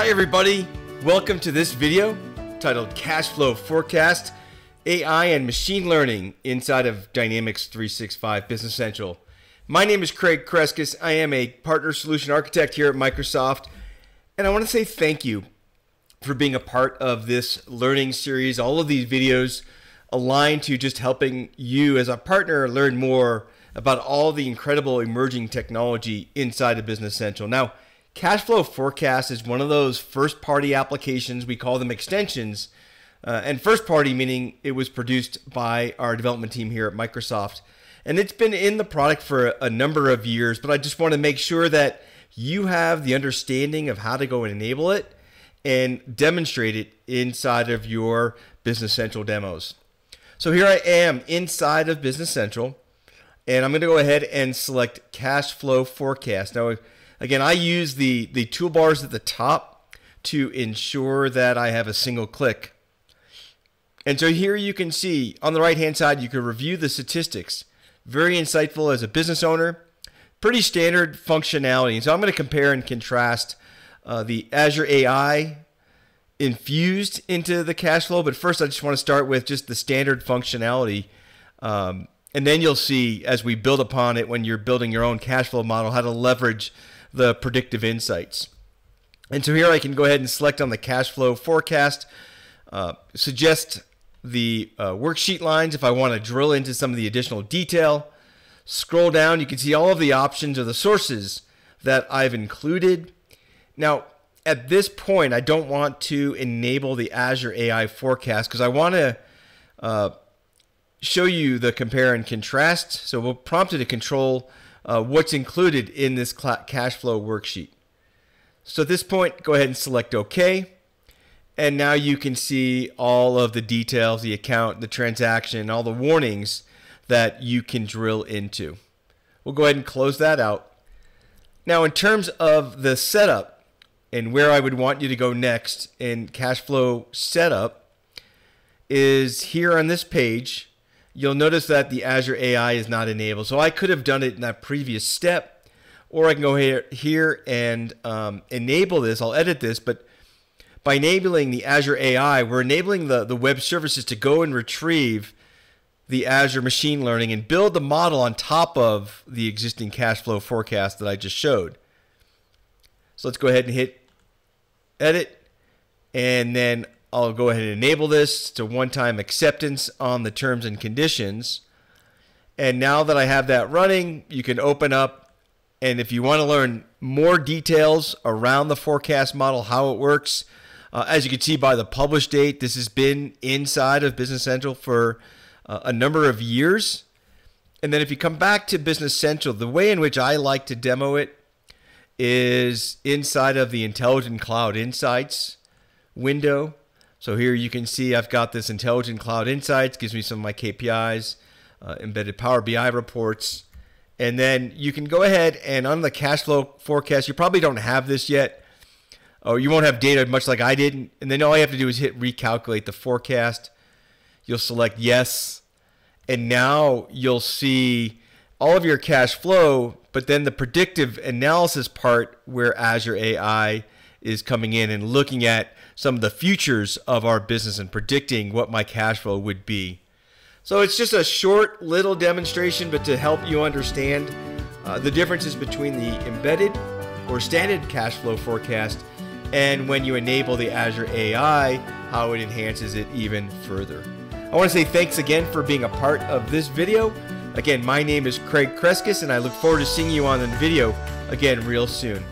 Hi everybody, welcome to this video titled Cash Flow Forecast, AI and Machine Learning inside of Dynamics 365 Business Central. My name is Craig Kreskis. I am a partner solution architect here at Microsoft, and I want to say thank you for being a part of this learning series. All of these videos aligned to just helping you as a partner learn more about all the incredible emerging technology inside of Business Central. Now, Cash Flow Forecast is one of those first party applications. We call them extensions. Uh, and first party meaning it was produced by our development team here at Microsoft. And it's been in the product for a number of years, but I just want to make sure that you have the understanding of how to go and enable it and demonstrate it inside of your Business Central demos. So here I am inside of Business Central, and I'm going to go ahead and select Cash Flow Forecast. Now, Again, I use the, the toolbars at the top to ensure that I have a single click. And so here you can see on the right hand side, you can review the statistics. Very insightful as a business owner. Pretty standard functionality. So I'm going to compare and contrast uh, the Azure AI infused into the cash flow. But first, I just want to start with just the standard functionality. Um, and then you'll see as we build upon it when you're building your own cash flow model how to leverage the predictive insights. And so here I can go ahead and select on the cash flow forecast, uh, suggest the uh, worksheet lines if I want to drill into some of the additional detail. Scroll down, you can see all of the options or the sources that I've included. Now, at this point, I don't want to enable the Azure AI forecast because I want to uh, show you the compare and contrast. So we'll prompt it to control uh, what's included in this cash flow worksheet. So at this point, go ahead and select OK. And now you can see all of the details, the account, the transaction, all the warnings that you can drill into. We'll go ahead and close that out. Now, in terms of the setup and where I would want you to go next in cash flow setup is here on this page you'll notice that the Azure AI is not enabled. So I could have done it in that previous step, or I can go here, here and um, enable this. I'll edit this, but by enabling the Azure AI, we're enabling the, the web services to go and retrieve the Azure machine learning and build the model on top of the existing cash flow forecast that I just showed. So let's go ahead and hit edit. And then I'll go ahead and enable this to one-time acceptance on the terms and conditions. And now that I have that running, you can open up and if you want to learn more details around the forecast model, how it works, uh, as you can see by the publish date, this has been inside of Business Central for uh, a number of years. And then if you come back to Business Central, the way in which I like to demo it is inside of the Intelligent Cloud Insights window. So here you can see I've got this Intelligent Cloud Insights, gives me some of my KPIs, uh, embedded Power BI reports. And then you can go ahead and on the cash flow forecast, you probably don't have this yet, or you won't have data much like I didn't. And then all you have to do is hit recalculate the forecast. You'll select yes. And now you'll see all of your cash flow, but then the predictive analysis part where Azure AI is coming in and looking at some of the futures of our business and predicting what my cash flow would be. So it's just a short little demonstration, but to help you understand uh, the differences between the embedded or standard cash flow forecast and when you enable the Azure AI, how it enhances it even further. I want to say thanks again for being a part of this video. Again, my name is Craig Kreskis, and I look forward to seeing you on the video again real soon.